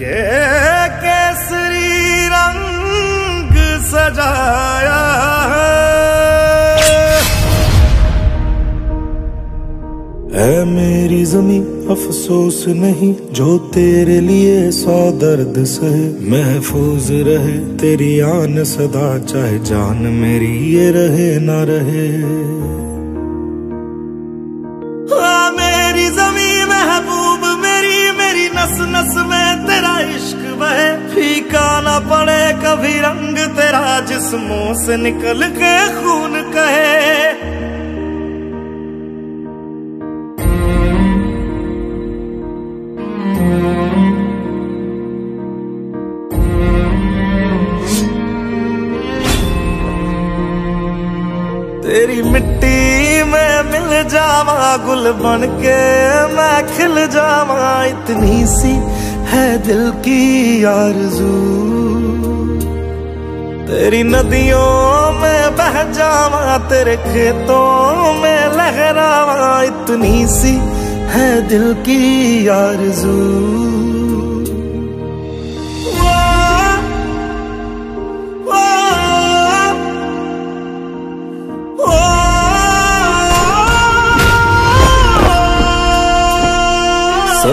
ये केसरी रंग सजाया है। मेरी जमी अफसोस नहीं, जो तेरे लिए सौ दर्द सहे। महफूज रहे, तेरी आन सदा, चाहे जान मेरी ये रहे ना रहे। मेरी जमी महबूब, मेरी मेरी नस नस में पड़े कभी रंग तेरा जिस्मों से निकल के खून कहे। तेरी मिट्टी में मिल जावा गुल बन के, मैं खिल जावा इतनी सी है दिल की आरज़ू। तेरी नदियों में बह जावा, तेरे खेतों में लहरावा। इतनी सी है दिल की आरज़ू।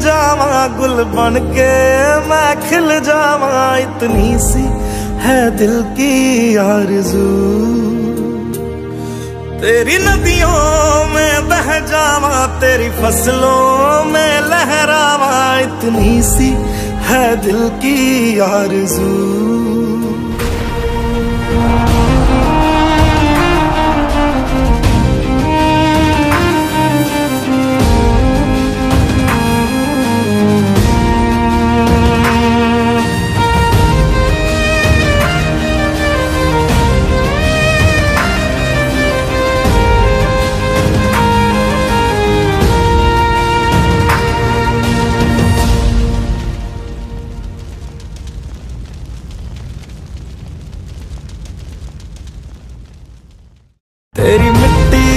जावा, गुल बन के मैं खिल जावा। इतनी सी है दिल की आरज़ू। तेरी नदियों में बह जावा, तेरी फ़सलों में लहरावा। इतनी सी है दिल की आरज़ू। तेरी मिट्टी